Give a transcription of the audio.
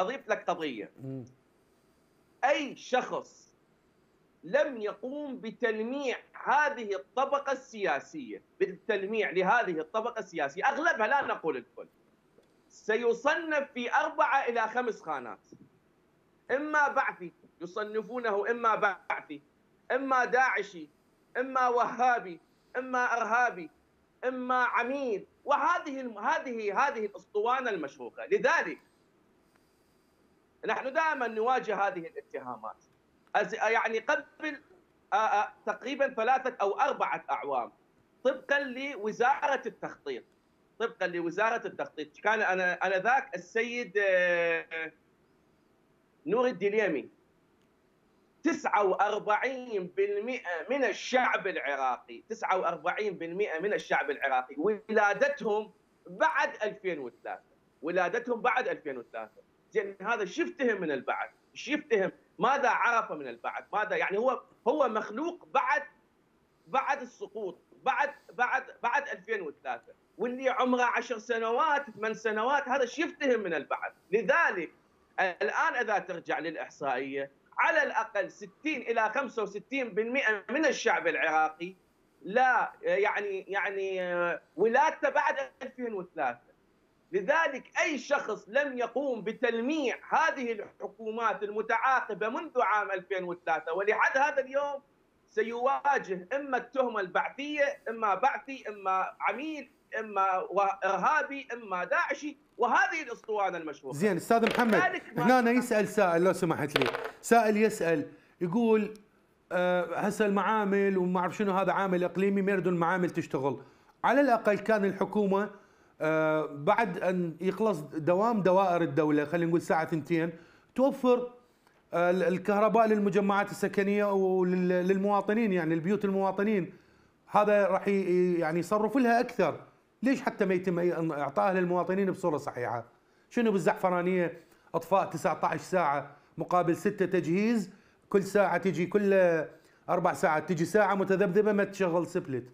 أضيف لك قضيه أي شخص لم يقوم بتلميع هذه الطبقة السياسية بالتلميع لهذه الطبقة السياسية أغلبها لا نقول الكل سيصنف في أربعة إلى خمس خانات. إما بعثي يصنفونه إما بعثي إما داعشي إما وهابي إما إرهابي إما عميل وهذه هذه هذه الأسطوانة المشروخه لذلك نحن دائما نواجه هذه الاتهامات. يعني قبل تقريبا ثلاثة أو أربعة أعوام طبقا لوزارة التخطيط. طبقا لوزارة التخطيط. كان أنا أنا ذاك السيد نور الدليمي 49% من الشعب العراقي 49% من الشعب العراقي ولادتهم بعد 2003 ولادتهم بعد 2003 زين هذا شفتهم من البعث شفتهم ماذا عرف من البعث ماذا يعني هو هو مخلوق بعد بعد السقوط بعد بعد بعد 2003 واللي عمره 10 سنوات 8 سنوات هذا شفتهم من البعث لذلك الآن إذا ترجع للإحصائية على الأقل 60 إلى 65% من الشعب العراقي لا يعني يعني ولادته بعد 2003 لذلك أي شخص لم يقوم بتلميع هذه الحكومات المتعاقبة منذ عام 2003 ولحد هذا اليوم سيواجه إما التهمة البعثية إما بعثي إما عميل إما إرهابي إما داعشي وهذه الأسطوانة المشهورة. زين أستاذ محمد هنا يسأل سائل لو سمحت لي. سائل يسأل يقول أه هسه المعامل وما أعرف شنو هذا عامل إقليمي ما يردون المعامل تشتغل. على الأقل كان الحكومة بعد أن يخلص دوام دوائر الدولة خلينا نقول ساعة ثنتين توفر أه الكهرباء للمجمعات السكنية وللمواطنين يعني البيوت المواطنين. هذا راح يعني يصرف لها أكثر. ليش حتى ما يتم اعطائها للمواطنين بصورة صحيحة؟ شنو بالزعفرانية؟ أطفاء 19 ساعة مقابل ستة تجهيز. كل ساعة تجي كل أربع ساعات تجي ساعة متذبذبة ما تشغل سبلت.